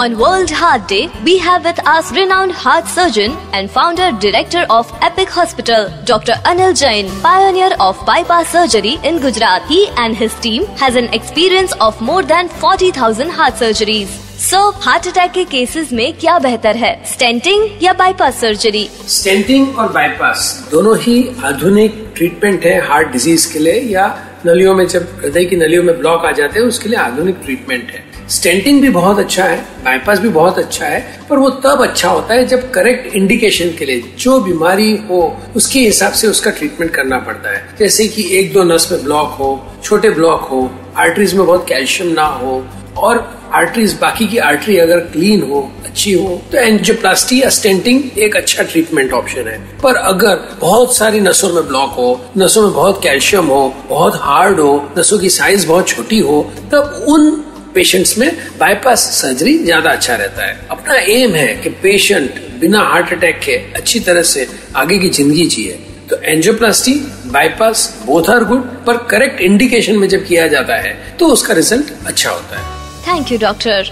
On World Heart Day, we have with us renowned heart surgeon and founder director of Epic Hospital, Dr. Anil Jain, pioneer of bypass surgery in Gujarat. He and his team has an experience of more than 40,000 heart surgeries. So heart attack के cases में क्या बेहतर है? Stenting या bypass surgery stenting और bypass दोनों ही आधुनिक ट्रीटमेंट है हार्ट डिज़ीज़ के लिए या नलियों में जब हृदय की नलियों में ब्लॉक आ जाते हैं, उसके लिए आधुनिक ट्रीटमेंट है। स्टेंटिंग भी बहुत अच्छा है बाईपास भी बहुत अच्छा है, पर वो तब अच्छा होता है जब करेक्ट इंडिकेशन के लिए जो बीमारी हो, उसके हिसाब से उसका ट्रीटमेंट करना पड़ता है। जैसे कि एक दो नस में ब्लॉक हो, छोटे ब्लॉक हो आर्टरीज में बहुत कैल्शियम ना हो, और आर्टरीज बाकी की आर्टरी अगर क्लीन हो, अच्छी हो तो एंजियोप्लास्टी या स्टेंटिंग एक अच्छा ट्रीटमेंट ऑप्शन है। पर अगर बहुत सारी नसों में ब्लॉक हो, नसों में बहुत कैल्शियम हो, बहुत हार्ड हो, नसों की साइज़ बहुत छोटी हो, तब उन पेशेंट्स में बाईपास सर्जरी ज़्यादा अच्छा रहता है। अपना एम है कि पेशेंट बिना हार्ट अटैक के अच्छी तरह से आगे की ज़िंदगी जिए। तो angioplasty bypass both are good पर करेक्ट इंडिकेशन में जब किया जाता है तो उसका रिज़ल्ट अच्छा होता है। Thank you, Doctor.